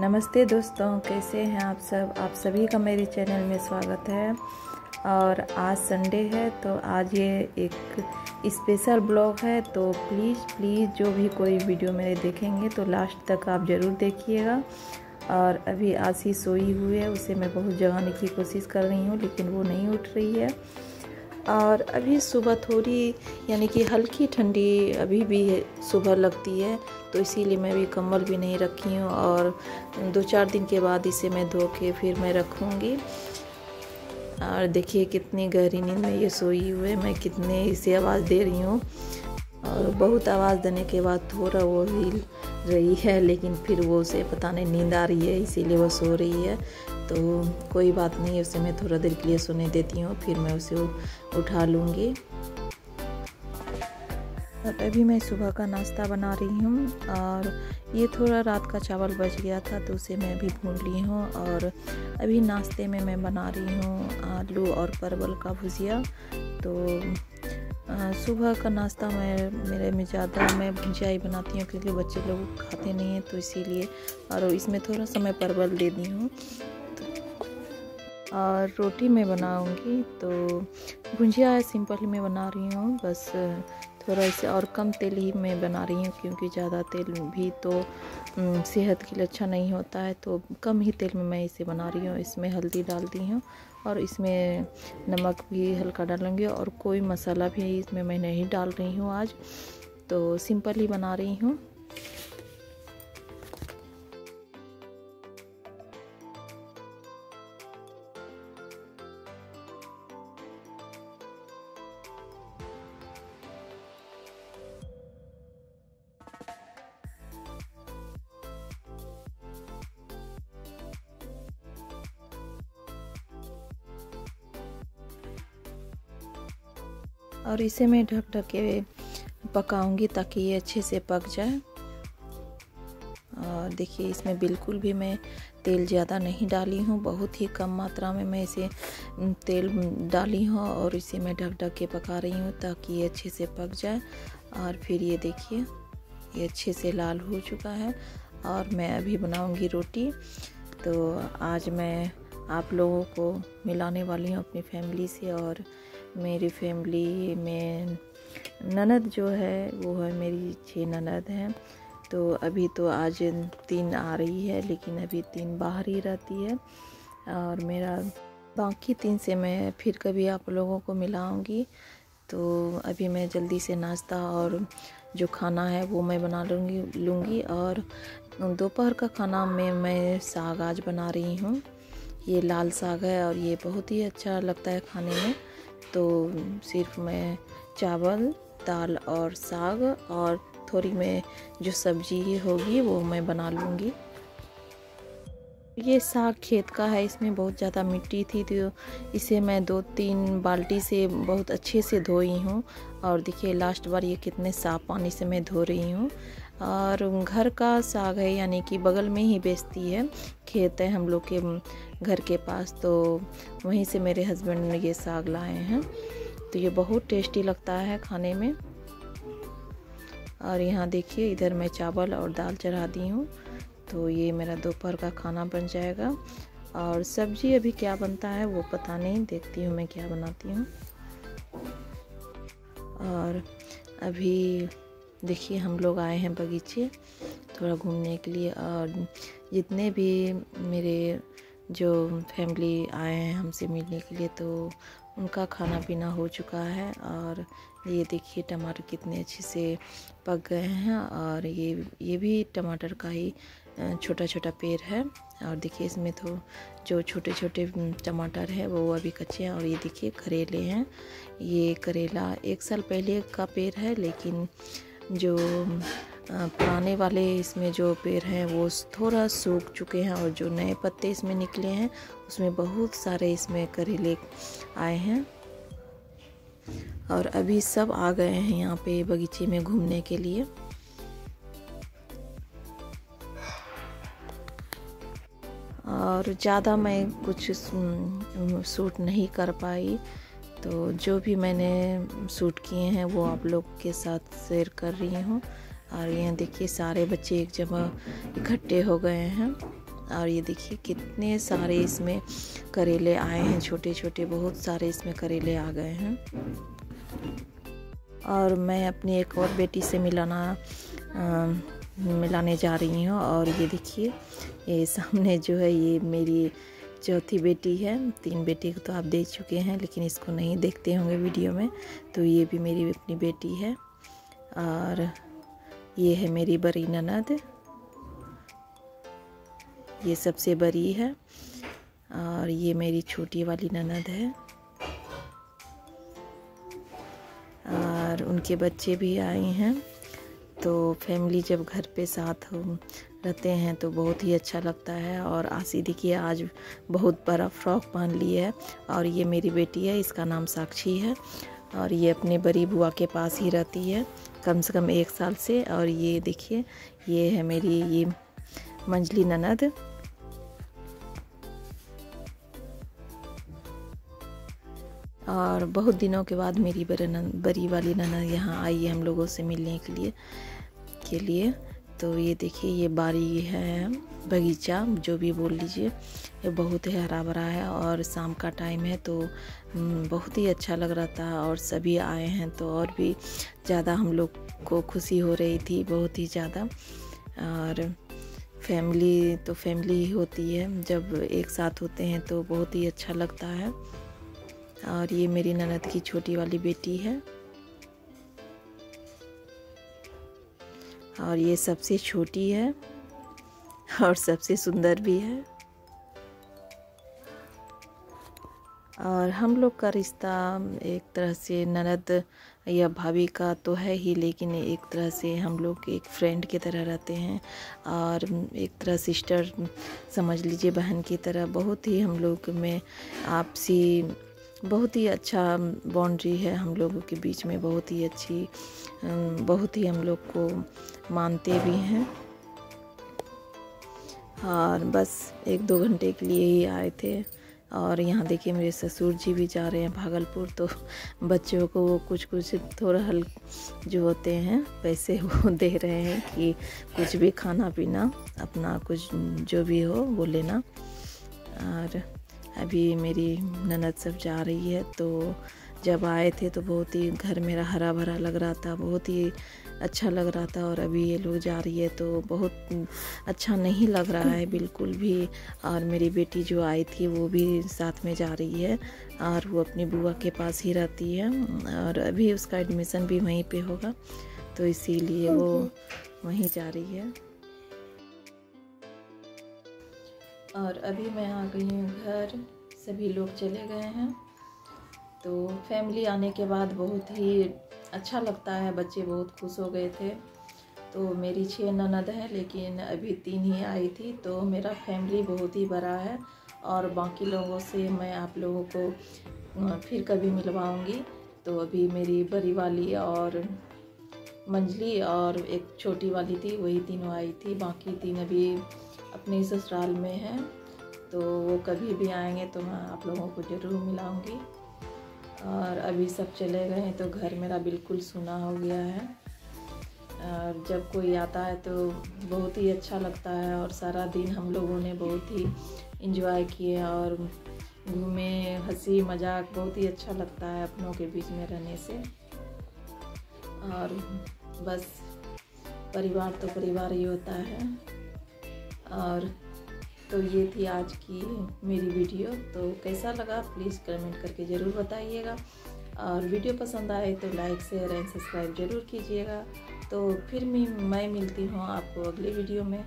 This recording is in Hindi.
नमस्ते दोस्तों, कैसे हैं आप सब? आप सभी का मेरे चैनल में स्वागत है। और आज संडे है तो आज ये एक स्पेशल ब्लॉग है तो प्लीज़ प्लीज़ जो भी कोई वीडियो मेरे देखेंगे तो लास्ट तक आप ज़रूर देखिएगा। और अभी आज ही सोई हुई है, उसे मैं बहुत जगाने की कोशिश कर रही हूँ, लेकिन वो नहीं उठ रही है। और अभी सुबह थोड़ी, यानी कि हल्की ठंडी अभी भी सुबह लगती है तो इसीलिए मैं भी कम्बल भी नहीं रखी हूँ और दो चार दिन के बाद इसे मैं धो के फिर मैं रखूँगी। और देखिए कितनी गहरी नींद में ये सोई हुई है, मैं कितने इसे आवाज़ दे रही हूँ। और बहुत आवाज़ देने के बाद थोड़ा वो हिल रही है, लेकिन फिर वो उसे पता नहीं नींद आ रही है, इसीलिए वो सो रही है। तो कोई बात नहीं, उसे मैं थोड़ा देर के लिए सोने देती हूँ, फिर मैं उसे उठा लूँगी। अब अभी मैं सुबह का नाश्ता बना रही हूँ और ये थोड़ा रात का चावल बच गया था तो उसे मैं अभी भून ली हूँ और अभी नाश्ते में मैं बना रही हूँ आलू और परवल का भुजिया। तो सुबह का नाश्ता मैं, मेरे में ज़्यादा मैं भुजिया ही बनाती हूँ, क्योंकि बच्चे लोग खाते नहीं हैं तो इसीलिए और इसमें थोड़ा सा मैं परवल दे दी हूँ। और रोटी मैं बनाऊँगी तो भुजिया सिंपल मैं बना रही हूँ। बस, थोड़ा इसे और कम तेल ही मैं बना रही हूँ, क्योंकि ज़्यादा तेल भी तो सेहत के लिए अच्छा नहीं होता है तो कम ही तेल में मैं इसे बना रही हूँ। इसमें हल्दी डाल दी हूँ और इसमें नमक भी हल्का डालूँगी और कोई मसाला भी इसमें मैं नहीं डाल रही हूँ आज। तो सिंपल ही बना रही हूँ। और इसे मैं ढक ढक के पकाऊँगी ताकि ये अच्छे से पक जाए। और देखिए, इसमें बिल्कुल भी मैं तेल ज़्यादा नहीं डाली हूँ। बहुत ही कम मात्रा में मैं इसे तेल डाली हूँ और इसे मैं ढक ढक के पका रही हूँ ताकि ये अच्छे से पक जाए। और फिर ये देखिए, ये अच्छे से लाल हो चुका है और मैं अभी बनाऊँगी रोटी। तो आज मैं आप लोगों को मिलाने वाली हूँ अपनी फैमिली से और मेरी फैमिली, में, ननद जो है, वो है मेरी छः ननद हैं। तो अभी तो आज तीन आ रही है, लेकिन अभी तीन बाहर ही रहती है। और मेरा बाकी तीन से मैं फिर कभी आप लोगों को मिलाऊँगी। तो अभी मैं जल्दी से नाश्ता और जो खाना है, वो मैं बना लूँगी लूँगी। और दोपहर का खाना में मैं साग आज बना रही हूँ। ये लाल साग है और ये बहुत ही अच्छा लगता है खाने में। तो सिर्फ़ मैं चावल, दाल और साग और थोड़ी में जो सब्ज़ी होगी वो मैं बना लूँगी। ये साग खेत का है, इसमें बहुत ज़्यादा मिट्टी थी तो इसे मैं दो तीन बाल्टी से बहुत अच्छे से धोई हूँ और देखिए लास्ट बार ये कितने साफ़ पानी से मैं धो रही हूँ। और घर का साग है, यानी कि बगल में ही बेचती है। खेत है हम लोग के घर के पास तो वहीं से मेरे हस्बैंड ने ये साग लाए हैं। तो ये बहुत टेस्टी लगता है खाने में। और यहाँ देखिए, इधर मैं चावल और दाल चढ़ा दी हूँ। तो ये मेरा दोपहर का खाना बन जाएगा। और सब्ज़ी अभी क्या बनता है, वो पता नहीं। देखती हूँ मैं क्या बनाती हूँ। और अभी देखिए, हम लोग आए हैं बगीचे थोड़ा घूमने के लिए। और जितने भी मेरे जो फैमिली आए हैं हमसे मिलने के लिए तो उनका खाना पीना हो चुका है। और ये देखिए टमाटर कितने अच्छे से पक गए हैं। और ये ये भी टमाटर का ही छोटा छोटा पेड़ है। और देखिए इसमें तो जो छोटे छोटे टमाटर है, वो अभी कच्चे हैं। और ये देखिए करेले हैं। ये करेला एक साल पहले का पेड़ है, लेकिन जो पुराने वाले इसमें जो पेड़ हैं, वो थोड़ा सूख चुके हैं और जो नए पत्ते इसमें निकले हैं, उसमें बहुत सारे इसमें करेले आए हैं। और अभी सब आ गए हैं यहाँ पे बगीचे में घूमने के लिए। और ज़्यादा मैं कुछ सूट नहीं कर पाई तो जो भी मैंने सूट किए हैं, वो आप लोग के साथ शेयर कर रही हूँ। और यहाँ देखिए सारे बच्चे एक जगह इकट्ठे हो गए हैं। और ये देखिए कितने सारे इसमें करेले आए हैं। छोटे छोटे बहुत सारे इसमें करेले आ गए हैं। और मैं अपनी एक और बेटी से मिलाना आ, मिलाने जा रही हूँ। और ये देखिए ये सामने जो है ये मेरी चौथी बेटी है। तीन बेटी को तो आप देख चुके हैं लेकिन इसको नहीं देखते होंगे वीडियो में। तो ये भी मेरी अपनी बेटी है। और ये है मेरी बड़ी ननद। ये सबसे बड़ी है और ये मेरी छोटी वाली ननद है। और उनके बच्चे भी आए हैं। तो फैमिली जब घर पे साथ रहते हैं तो बहुत ही अच्छा लगता है और आसी देखिए आज बहुत बड़ा फ्रॉक पहन ली है और ये मेरी बेटी है, इसका नाम साक्षी है और ये अपने बड़ी बुआ के पास ही रहती है। कम से कम एक साल से। और ये देखिए, ये है मेरी, ये मंजली ननद। और बहुत दिनों के बाद मेरी बड़ी वाली ननद यहाँ आई है हम लोगों से मिलने के लिए के लिए। तो ये देखिए, ये बारी है बगीचा, जो भी बोल लीजिए। ये बहुत ही हरा भरा है और शाम का टाइम है तो बहुत ही अच्छा लग रहा था और सभी आए हैं तो और भी ज़्यादा हम लोग को खुशी हो रही थी, बहुत ही ज़्यादा। और फैमिली तो फैमिली ही होती है, जब एक साथ होते हैं तो बहुत ही अच्छा लगता है। और ये मेरी ननद की छोटी वाली बेटी है। और ये सबसे छोटी है और सबसे सुंदर भी है। और हम लोग का रिश्ता एक तरह से ननद या भाभी का तो है ही, लेकिन एक तरह से हम लोग एक फ्रेंड की तरह रहते हैं। और एक तरह सिस्टर समझ लीजिए, बहन की तरह बहुत ही हम लोग में आपसी बहुत ही अच्छा बाउंड्री है हम लोगों के बीच में, बहुत ही अच्छी बहुत ही हम लोग को मानते भी हैं। और बस एक दो घंटे के लिए ही आए थे और यहाँ देखिए मेरे ससुर जी भी जा रहे हैं भागलपुर तो बच्चों को वो कुछ कुछ थोड़ा हल जो होते हैं, पैसे वो दे रहे हैं कि कुछ भी खाना पीना अपना कुछ जो भी हो वो लेना। और अभी मेरी ननद सब जा रही है तो जब आए थे तो बहुत ही घर मेरा हरा भरा लग रहा था बहुत ही अच्छा लग रहा था और अभी ये लोग जा रही है तो बहुत अच्छा नहीं लग रहा है बिल्कुल भी। और मेरी बेटी जो आई थी वो भी साथ में जा रही है और वो अपनी बुआ के पास ही रहती है और अभी उसका एडमिशन भी वहीं पे होगा तो इसीलिए वो वहीं जा रही है। और अभी मैं आ गई हूँ घर। सभी लोग चले गए हैं। तो फैमिली आने के बाद बहुत ही अच्छा लगता है। बच्चे बहुत खुश हो गए थे। तो मेरी छः ननद हैं, लेकिन अभी तीन ही आई थी। तो मेरा फैमिली बहुत ही बड़ा है और बाकी लोगों से मैं आप लोगों को फिर कभी मिलवाऊँगी। तो अभी मेरी बड़ी वाली और मंजली और एक छोटी वाली थी, वही तीनों आई थी। बाकी तीन अभी अपने ससुराल में हैं तो वो कभी भी आएँगे तो मैं आप लोगों को ज़रूर मिलाऊँगी। और अभी सब चले गए हैं तो घर मेरा बिल्कुल सुना हो गया है। और जब कोई आता है तो बहुत ही अच्छा लगता है और सारा दिन हम लोगों ने बहुत ही इंजॉय किए और घूमे, हँसी, मज़ाक, बहुत ही अच्छा लगता है अपनों के बीच में रहने से। और बस, परिवार तो परिवार ही होता है। और तो ये थी आज की मेरी वीडियो। तो कैसा लगा प्लीज़ कमेंट करके ज़रूर बताइएगा। और वीडियो पसंद आए तो लाइक शेयर एंड सब्सक्राइब ज़रूर कीजिएगा। तो फिर मैं मिलती हूँ आपको अगले वीडियो में।